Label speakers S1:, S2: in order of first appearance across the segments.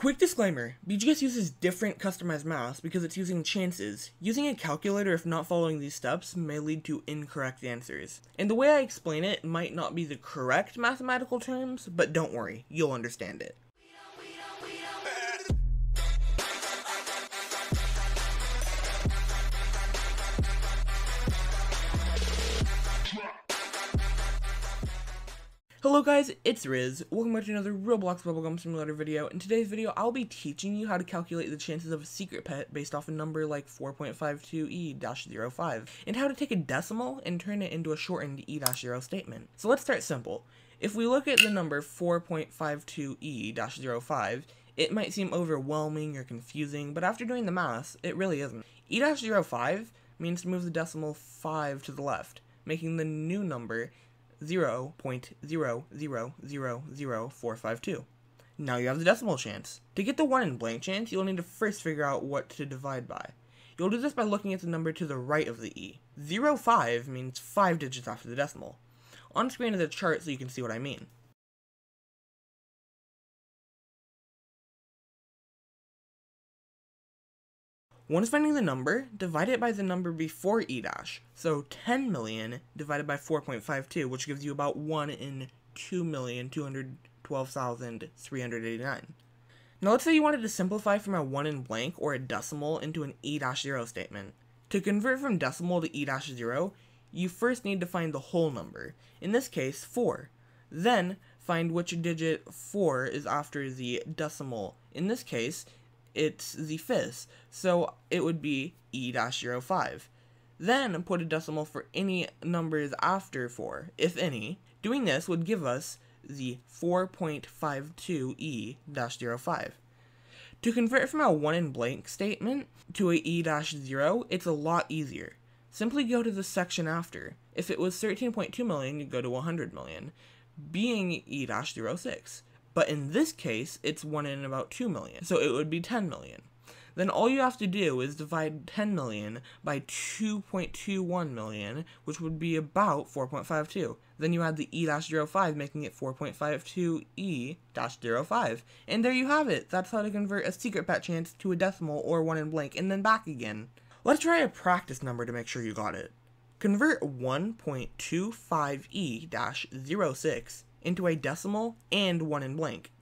S1: Quick disclaimer, BGS uses different customized math because it's using chances. Using a calculator if not following these steps may lead to incorrect answers. And the way I explain it might not be the correct mathematical terms, but don't worry, you'll understand it. Hello guys, it's Riz. Welcome back to another Roblox Bubblegum Simulator video. In today's video, I'll be teaching you how to calculate the chances of a secret pet based off a number like 4.52e-05, and how to take a decimal and turn it into a shortened e-0 statement. So let's start simple. If we look at the number 4.52e-05, it might seem overwhelming or confusing, but after doing the math, it really isn't. e-05 means to move the decimal 5 to the left, making the new number 0.0000452. Now you have the decimal chance. To get the 1 in blank chance, you'll need to first figure out what to divide by. You'll do this by looking at the number to the right of the E. 05 means 5 digits after the decimal. On screen is a chart so you can see what I mean. Once finding the number, divide it by the number before E dash. So 10 million divided by 4.52, which gives you about 1 in 2,212,389. Now let's say you wanted to simplify from a 1 in blank or a decimal into an E dash 0 statement. To convert from decimal to E dash 0, you first need to find the whole number, in this case 4. Then find which digit 4 is after the decimal. In this case, it's the fifth, so it would be E-05. Then put a decimal for any numbers after 4, if any. Doing this would give us the 4.52E-05. To convert from a 1 in blank statement to a E-0, it's a lot easier. Simply go to the section after. If it was 13.2 million, you go to 100 million, being E-06 but in this case, it's 1 in about 2 million, so it would be 10 million. Then all you have to do is divide 10 million by 2.21 million, which would be about 4.52. Then you add the E-05, making it 4.52 E-05. And there you have it. That's how to convert a secret pet chance to a decimal or 1 in blank, and then back again. Let's try a practice number to make sure you got it. Convert 1.25 E-06 into a decimal and one in blank.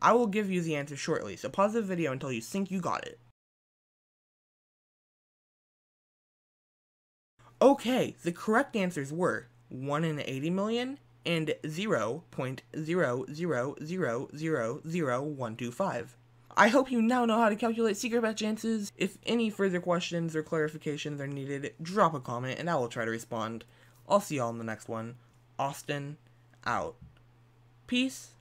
S1: I will give you the answer shortly, so pause the video until you think you got it. Okay, the correct answers were 1 in 80 million and 0.000000125. I hope you now know how to calculate secret pet chances. If any further questions or clarifications are needed, drop a comment and I will try to respond. I'll see y'all in the next one. Austin, out. Peace